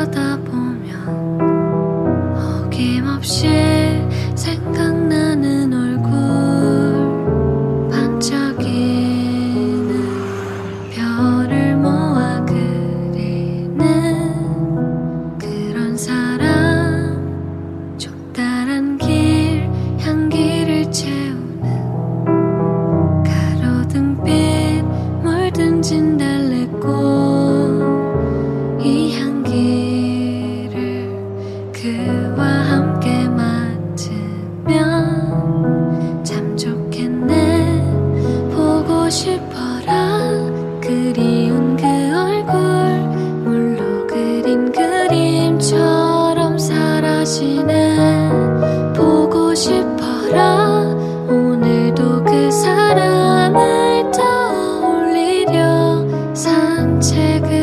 가다 보면 어김없이 생각나는 얼굴. 반짝이는 별을 모아 그리는 그런 사람. 적달한 길 향기를 채우는 가로등빛 물든 진 그와 함께 맡으면 참 좋겠네. 보고 싶어라. 그리운 그 얼굴 물로 그린 그림처럼 사라지네. 보고 싶어라. 오늘도 그 사람을 떠올리려 산책